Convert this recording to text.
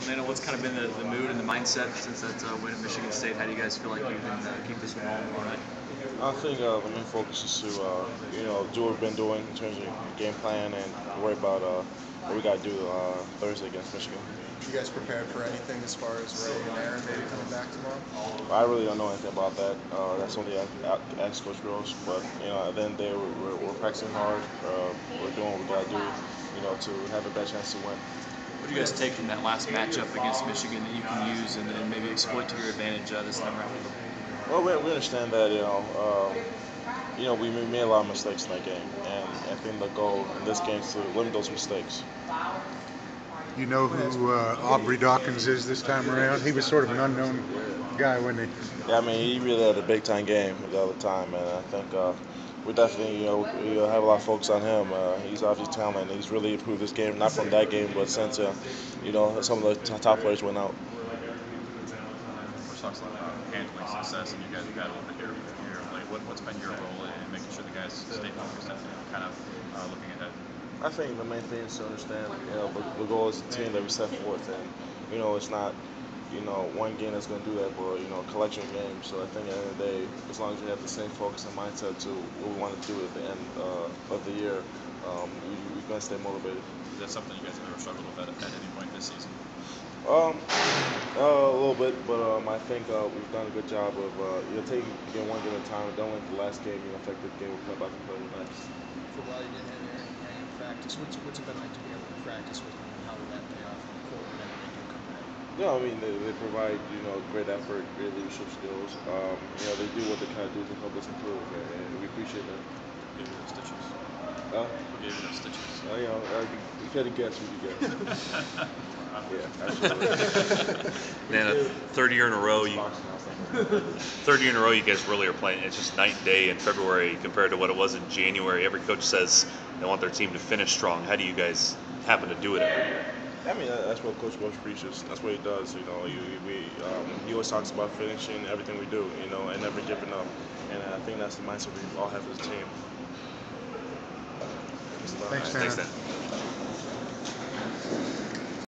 Nnanna, what's kind of been the, the mood and the mindset since that uh, win at Michigan State? How do you guys feel like you can uh, keep this momentum going? I think uh, the main focus is to, uh, you know, do what we've been doing in terms of game plan and worry about uh, what we got to do uh, Thursday against Michigan. You guys prepared for anything as far as Ray and Aaron maybe coming back tomorrow? I really don't know anything about that. Uh, that's something I ask Coach Groce. But you know, then the end of the day, we're, we're practicing hard. Uh, we're doing what we got to do, you know, to have a better chance to win. What do you guys take from that last matchup against Michigan that you can use and, and maybe exploit to your advantage uh, this time around? Well, we, we understand that you know, uh, you know, we made a lot of mistakes in that game, and I think the goal in this game is to limit those mistakes. You know who uh, Aubrey Dawkins is this time around? He was sort of an unknown guy, wasn't he? Yeah, I mean, he really had a big time game all the other time, and I think uh, we definitely, you know, we have a lot of focus on him. Uh, he's obviously talented. He's really improved this game, not from that game, but since, uh, you know, some of the top players went out. Talks a lot about handling success, and you guys have got a little bit here, here of late. What, what's been your role in making sure the guys stay focused and kind of uh, looking ahead? I think the main thing is to understand, you know, the, the goal is the team that we set forth, and you know, it's not, you know, one game that's going to do that, but you know, a collection of games. So I think at the end of the day, as long as we have the same focus and mindset to what we want to do at the end uh, of the year, um, we, we're going to stay motivated. Is that something you guys have ever struggled with at, at any point this season? Um, uh, a little bit, but um, I think uh, we've done a good job of uh, you know taking game one game at a time. Don't let the last game you know affect the game we come back and play next. For while you didn't have Aaron in practice, what's, what's it been like to be able to practice with them, and how did that pay off on the court whenever they do come back? No, I mean they, they provide you know great effort, great leadership skills. Um, you know they do what they kind of do to help us improve, and, and we appreciate that. Who gave you those stitches? Uh, Who gave you those stitches? uh, you know, uh, you could have guessed what you guessed. yeah, absolutely. Man, a third year in a row, you third year in a row, you guys really are playing. It's just night and day in February compared to what it was in January. Every coach says they want their team to finish strong. How do you guys happen to do it every year? I mean, that's what Coach Bush preaches. That's what he does. You know, you, we um, he always talks about finishing everything we do. You know, and never giving up. And I think that's the mindset we all have as a team. Thanks, Thanks, Dan. Dan.